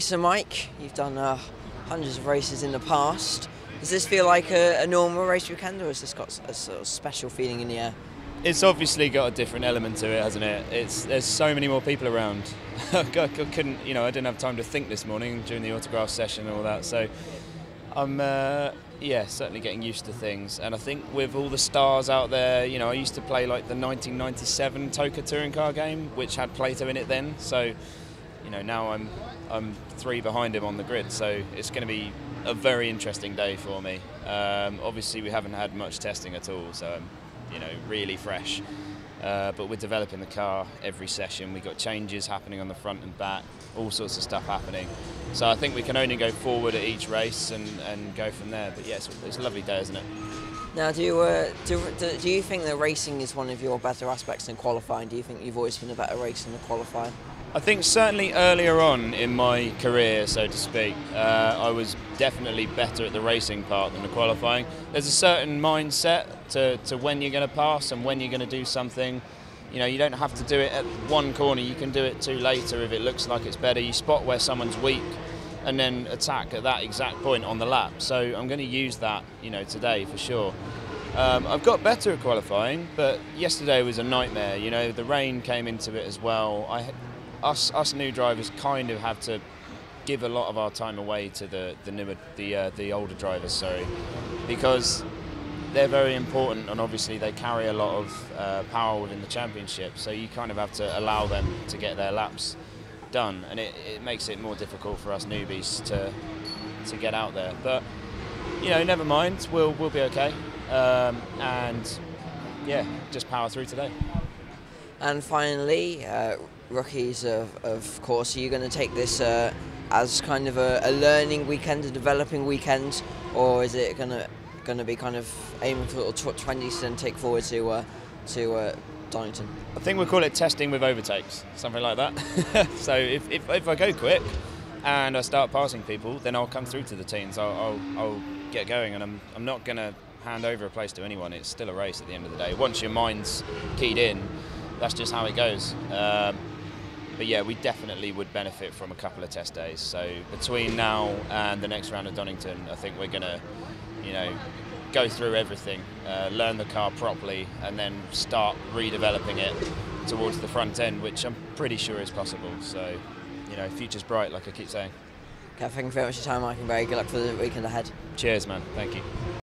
racer, Mike. You've done uh, hundreds of races in the past. Does this feel like a, a normal race weekend, or has this got a sort of special feeling in the air? It's obviously got a different element to it, hasn't it? It's there's so many more people around. I couldn't, you know, I didn't have time to think this morning during the autograph session and all that. So I'm, uh, yeah, certainly getting used to things. And I think with all the stars out there, you know, I used to play like the 1997 TOCA touring car game, which had Plato in it then. So, you know, now I'm I'm three behind him on the grid. So it's going to be a very interesting day for me. Um, obviously, we haven't had much testing at all, so I'm, you know, really fresh. Uh, but we're developing the car every session. We've got changes happening on the front and back, all sorts of stuff happening. So I think we can only go forward at each race and, and go from there. But yes, it's, a lovely day, isn't it? Now, do you, uh, do, do you think that racing is one of your better aspects than qualifying? Do you think you've always been a better racer than qualifying? I think certainly earlier on in my career, so to speak, uh, I was definitely better at the racing part than the qualifying. There's a certain mindset to, to when you're going to pass and when you're going to do something. You know, you don't have to do it at one corner, you can do it two later if it looks like it's better. You spot where someone's weak and then attack at that exact point on the lap. So I'm going to use that, you know, today for sure. Um, I've got better at qualifying, but yesterday was a nightmare. You know, the rain came into it as well. I us us new drivers kind of have to give a lot of our time away to the the newer the uh, the older drivers, sorry, because they're very important and obviously they carry a lot of uh, power within the championship. So you kind of have to allow them to get their laps done, and it, it makes it more difficult for us newbies to to get out there. But you know, never mind, we'll we'll be okay, um, and yeah, just power through today. And finally. Uh, rookies, of, of course. Are you going to take this uh, as kind of a, a, learning weekend, a developing weekend, or is it going to going to be kind of aiming for little twenties and take forward to uh, to uh, Donington? I think we'll call it testing with overtakes, something like that. so if, if, if, I go quick and I start passing people, then I'll come through to the teens. I'll, I'll, I'll get going, and I'm, I'm not going to hand over a place to anyone. It's still a race at the end of the day. Once your mind's keyed in, that's just how it goes. Um, but yeah, we definitely would benefit from a couple of test days. So between now and the next round of Donington, I think we're going to, you know, go through everything, uh, learn the car properly, and then start redeveloping it towards the front end, which I'm pretty sure is possible. So, you know, future's bright, like I keep saying. Okay, thank you very much for your time, Mike, and very good luck for the weekend ahead. Cheers, man. Thank you.